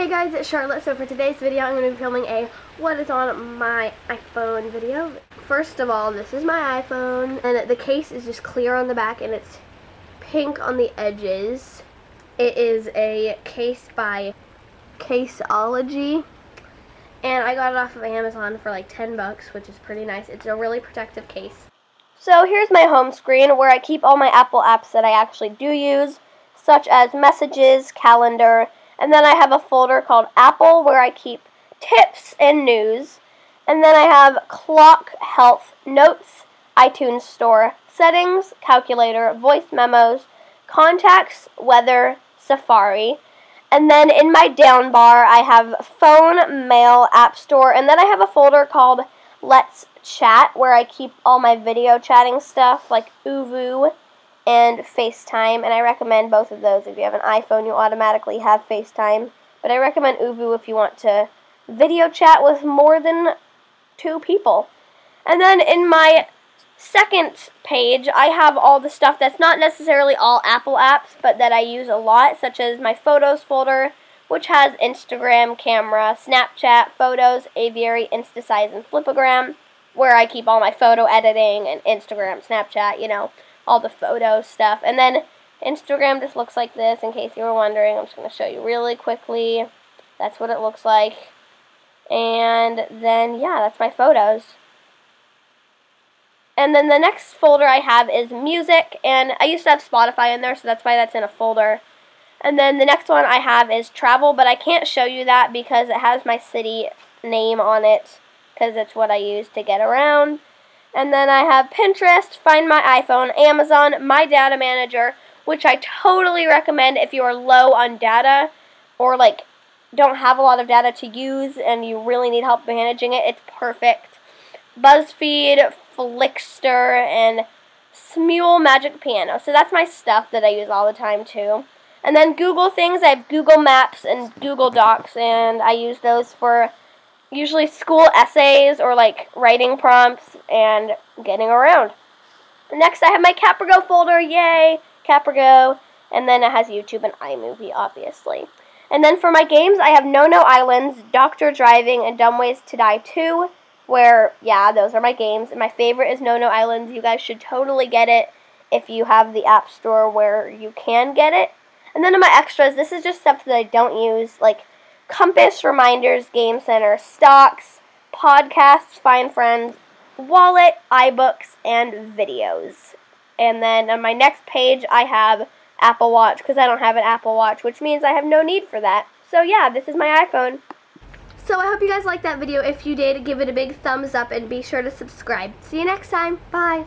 Hey guys, it's Charlotte. So for today's video, I'm going to be filming a what is on my iPhone video. First of all, this is my iPhone, and the case is just clear on the back, and it's pink on the edges. It is a case by Caseology, and I got it off of Amazon for like 10 bucks, which is pretty nice. It's a really protective case. So here's my home screen where I keep all my Apple apps that I actually do use, such as Messages, Calendar, and then I have a folder called Apple where I keep tips and news. And then I have clock, health, notes, iTunes store, settings, calculator, voice memos, contacts, weather, Safari. And then in my down bar, I have phone, mail, app store, and then I have a folder called Let's Chat where I keep all my video chatting stuff like ooVoo and FaceTime, and I recommend both of those. If you have an iPhone, you automatically have FaceTime, but I recommend ooVoo if you want to video chat with more than two people. And then in my second page, I have all the stuff that's not necessarily all Apple apps, but that I use a lot, such as my Photos folder, which has Instagram, camera, Snapchat, Photos, Aviary, Instasize, and Flipagram, where I keep all my photo editing and Instagram, Snapchat, you know all the photo stuff. And then Instagram just looks like this, in case you were wondering. I'm just going to show you really quickly. That's what it looks like. And then, yeah, that's my photos. And then the next folder I have is music, and I used to have Spotify in there, so that's why that's in a folder. And then the next one I have is travel, but I can't show you that because it has my city name on it, because it's what I use to get around. And then I have Pinterest, Find My iPhone, Amazon, My Data Manager, which I totally recommend if you are low on data or like don't have a lot of data to use and you really need help managing it. It's perfect. BuzzFeed, Flixster, and Smule Magic Piano. So that's my stuff that I use all the time too. And then Google things, I have Google Maps and Google Docs, and I use those for usually school essays or like writing prompts and getting around. Next, I have my Caprigo folder. Yay, Caprigo. And then it has YouTube and iMovie, obviously. And then for my games, I have Nono Islands, Doctor Driving, and Dumb Ways to Die 2, where, yeah, those are my games. And my favorite is Nono Islands. You guys should totally get it if you have the App Store where you can get it. And then in my extras, this is just stuff that I don't use, like Compass, Reminders, Game Center, Stocks, Podcasts, Find Friends, Wallet, iBooks, and Videos. And then on my next page, I have Apple Watch because I don't have an Apple Watch, which means I have no need for that. So yeah, this is my iPhone. So I hope you guys liked that video. If you did, give it a big thumbs up and be sure to subscribe. See you next time. Bye.